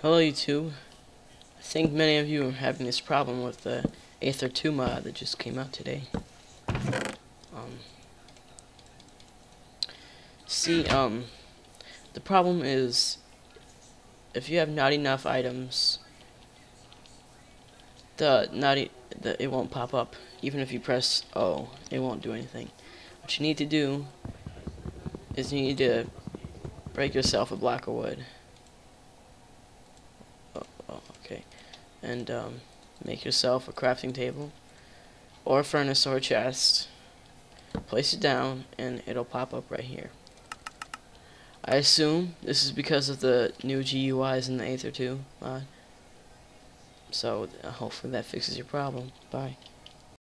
Hello YouTube. I think many of you are having this problem with the Aether 2 mod that just came out today. Um, see, um, the problem is if you have not enough items, the not e the it won't pop up. Even if you press O, it won't do anything. What you need to do is you need to break yourself a block of wood. And um, make yourself a crafting table or a furnace or a chest. Place it down and it'll pop up right here. I assume this is because of the new GUIs in the Aether 2 mod. So uh, hopefully that fixes your problem. Bye.